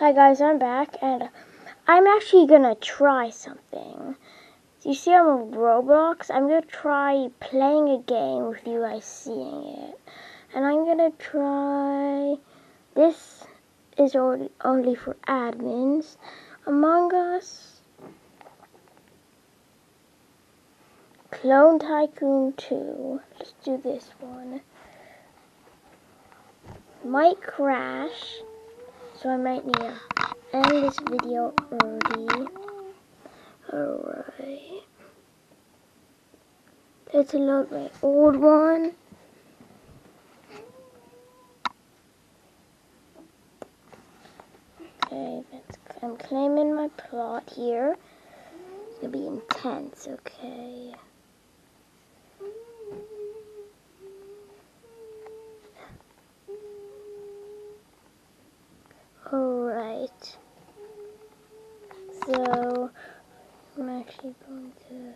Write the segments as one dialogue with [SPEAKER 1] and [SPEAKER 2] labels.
[SPEAKER 1] Hi guys, I'm back and I'm actually gonna try something. You see I'm on Roblox, I'm gonna try playing a game with you guys seeing it. And I'm gonna try, this is only for admins, Among Us, Clone Tycoon 2, let's do this one. Might crash. So I might need to end this video early. Alright. Let's load my old one. Okay, I'm claiming my plot here. It's gonna be intense, okay. Alright. So, I'm actually going to...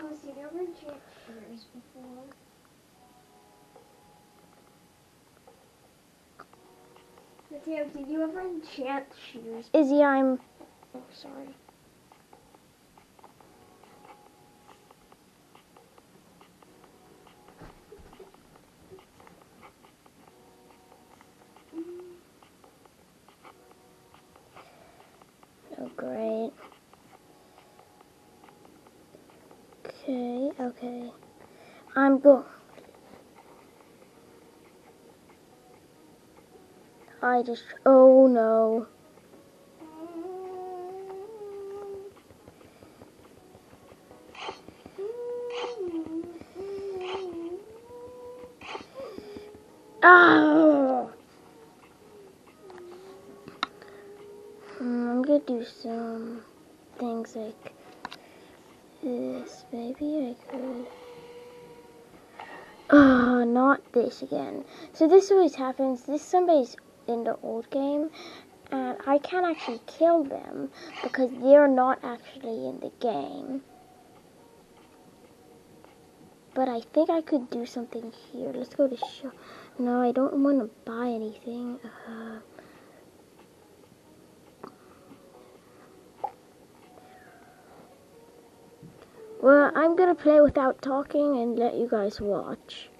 [SPEAKER 2] Oh, see, there were enchant shears before. Mateo, did you ever enchant shears?
[SPEAKER 1] Izzy, I'm... Oh, sorry. Oh, great. Okay, okay. I'm go. I just. Oh no. Oh! I'm gonna do some things like this. Maybe I could. Oh, not this again. So this always happens. This somebody's in the old game, and I can't actually kill them because they're not actually in the game. But I think I could do something here. Let's go to show. No, I don't want to buy anything. Uh, Well, I'm gonna play without talking and let you guys watch.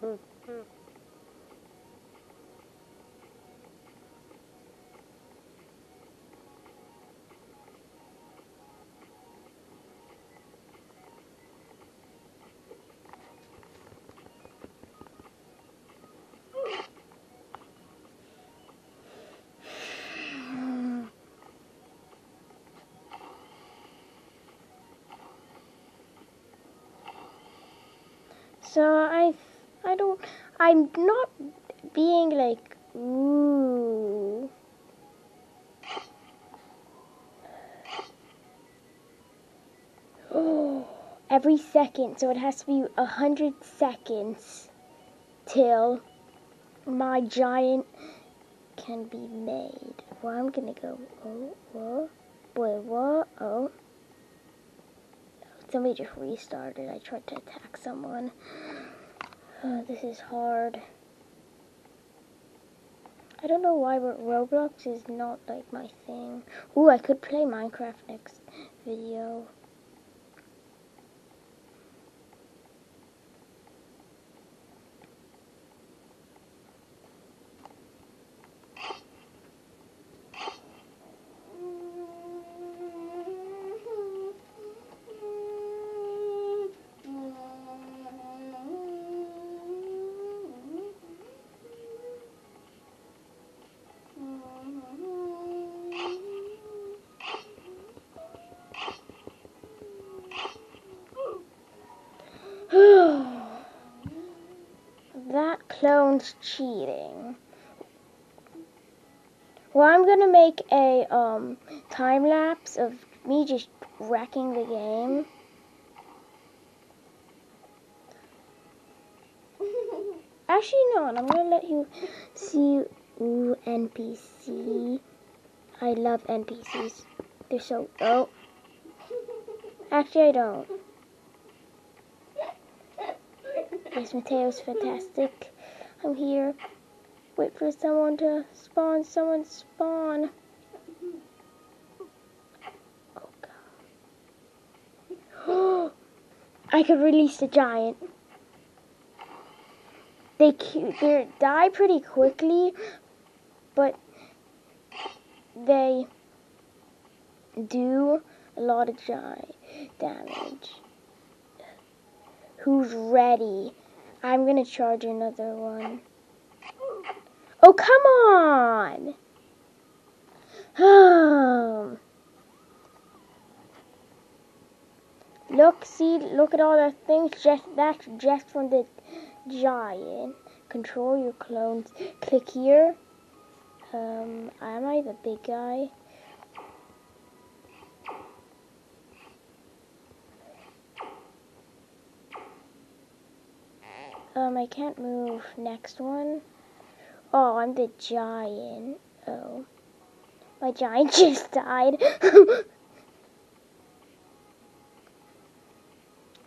[SPEAKER 1] So I, I don't, I'm not being like, ooh. Oh, every second, so it has to be a hundred seconds till my giant can be made. Well, I'm gonna go, oh, what, boy, what, oh. Somebody just restarted. I tried to attack someone. Oh, this is hard. I don't know why, but Roblox is not like my thing. Ooh, I could play Minecraft next video. Clone's cheating. Well, I'm gonna make a um, time lapse of me just wrecking the game. Actually, no, I'm gonna let you see. Ooh, NPC. I love NPCs. They're so. Oh. Actually, I don't. Yes, Mateo's fantastic. I'm here. Wait for someone to spawn. Someone spawn. Oh god. I could release the giant. They they die pretty quickly, but they do a lot of giant damage. Who's ready? I'm gonna charge another one. Oh, come on! Look, see, look at all the things. Just that's just from the giant. Control your clones. Click here. Um, am I the big guy? Um, I can't move. Next one. Oh, I'm the giant. Oh. My giant just died. oh,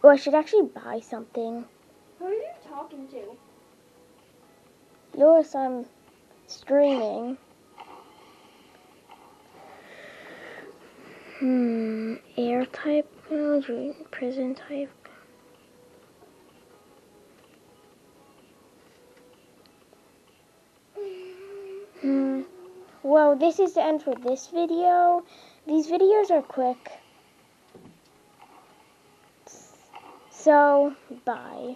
[SPEAKER 1] I should actually buy something.
[SPEAKER 2] Who are you talking to?
[SPEAKER 1] Lewis, I'm streaming. Hmm, air type, prison type. Well, this is the end for this video. These videos are quick. So, bye.